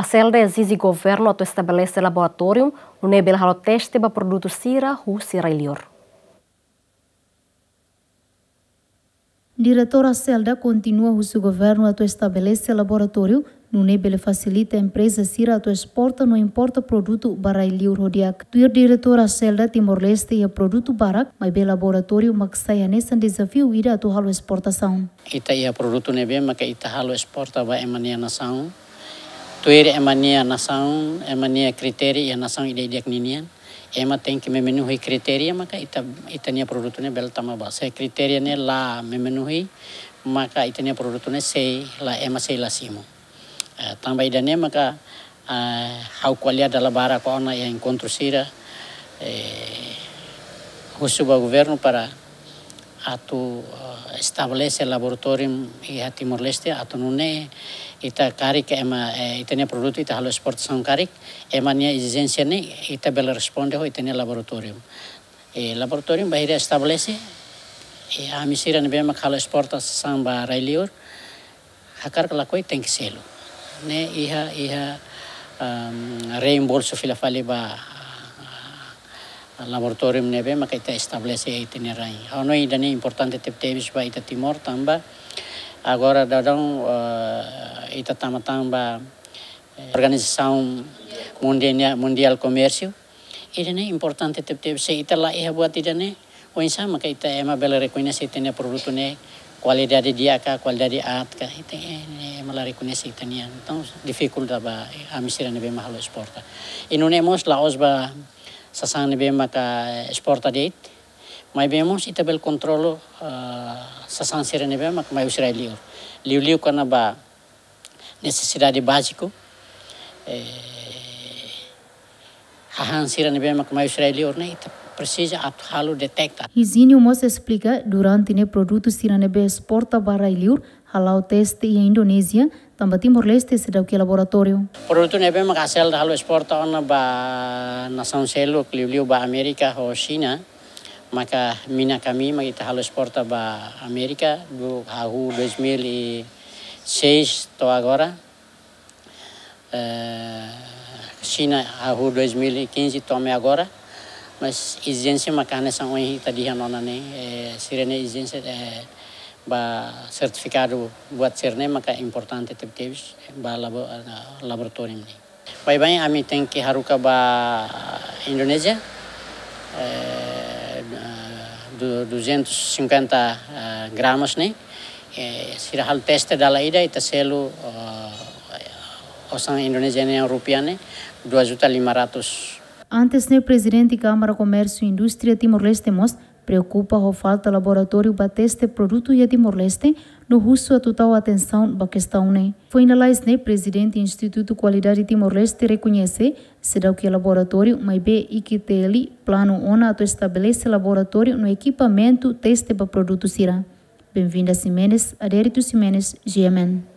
A CELDA exige governo a estabelecer laboratório no nível halo teste para produto sira hu sira ilior. Diretora CELDA continua o governo a estabelecer laboratório no nível facilita a empresa sira a exporta no importa produto para ilior rodiak. Tuir diretora CELDA Timor-Leste e produto barak, mas bem laboratório maksaya nesse desafio ira a halo exportação. Ita ia produto nebe maka ita halo exporta ba emania nação tuir emania nação emania kriteria nação ide dia ninian ema tem que memenuhi kriteria maka ita itania produto bel tama ba. Se kriteria ne la memenuhi maka itania produto ne sei la ema sei la simo uh, tambah idane maka uh, hau kualia dalam bara ko ona yang kontrusira eh, husuba governo para atu uh, establece laboratorium i Timor Leste atu nune ita karik ema eh, itania produto ita halo exportação karik ema nia exigência ne ita bela responde ho itania laboratorium e laboratorium bahira establece e a misira ne bema halo exportação ba railior hakar kala koi tem que selo. Ne iha iha um, reembolso fila fali ba laboratorium nebe maka ita establece itania rai ono idane importante tep tevis ba ita timor tamba. Agora dadão uh, ita tama-tamba eh, organização mundial mundial comércio ida ne importante tep tep se ita la ia buat ida ne maka ita ema bela reconhece ita ne produto ne qualidade dia ka qualidade art ka ita ne ema la reconhece ita ne então dificuldade ba a misira ne mahalo exporta e não é mos la osba sasang ne be maka exporta date mas vemos ita bel controlo uh, sasang sira ne be maka mai usra liu liu liu kana ba necessidade básico. É, hahan sira nebe mak mai israeli orne precisa atualo detecta. Hizinho mos explica durante ne produto sira nebe exporta para iliur halau tes ti Indonesia tamba Timor Leste sedau ke laboratorio. Produto nebe makasel halu ekspor on ba nação selo klibliu ba Amerika ho China maka mina kami magita halu ekspor ba Amerika do hahu 2006 to agora. China hahu 2015 tome agora mas exigência makarne sang oi tadi hanona ne eh, sirene exigência eh, ba certificado buat sirene maka importante tep tevis ba labo, laboratório ni. Bai bai ami tem que haruka ba Indonesia eh, 250 uh, gramas ne. Eh, sira hal teste dala ida ita selu uh, osang Indonesia ni rupiah ni 2 juta 500 Antes ne presidente Câmara Comércio e Indústria Timor-Leste mos preocupa a falta laboratório para teste produto e Timor-Leste no russo a total atenção para questão ne. Foi na lais ne presidente Instituto Qualidade Timor-Leste reconhece se dá o que laboratório mas be IQTL plano ona a estabelece laboratório no equipamento teste para produto sira. Bem-vinda Simenes, Adérito Simenes, GMN.